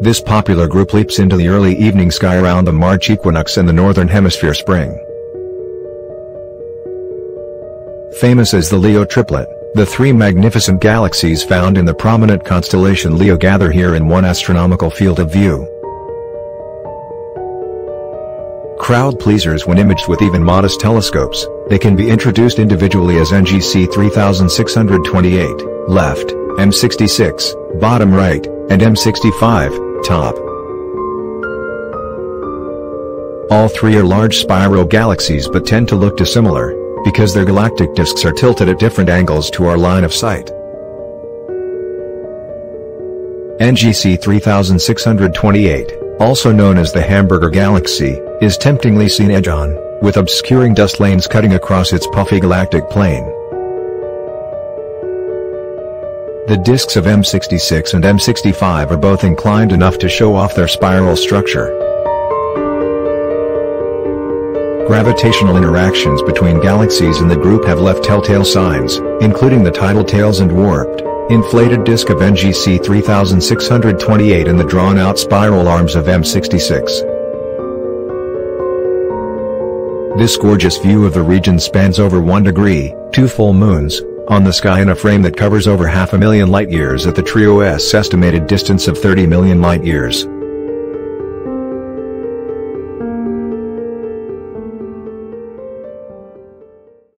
This popular group leaps into the early evening sky around the March equinox and the northern hemisphere spring. Famous as the Leo triplet, the three magnificent galaxies found in the prominent constellation Leo gather here in one astronomical field of view. Crowd pleasers when imaged with even modest telescopes, they can be introduced individually as NGC 3628, left, M66, bottom right, and M65, top. All three are large spiral galaxies but tend to look dissimilar, because their galactic disks are tilted at different angles to our line of sight. NGC 3628, also known as the Hamburger Galaxy, is temptingly seen edge-on, with obscuring dust lanes cutting across its puffy galactic plane. The disks of M66 and M65 are both inclined enough to show off their spiral structure. Gravitational interactions between galaxies in the group have left telltale signs, including the tidal tails and warped, inflated disk of NGC 3628 and the drawn-out spiral arms of M66. This gorgeous view of the region spans over one degree, two full moons, on the sky in a frame that covers over half a million light-years at the TRIO-S estimated distance of 30 million light-years.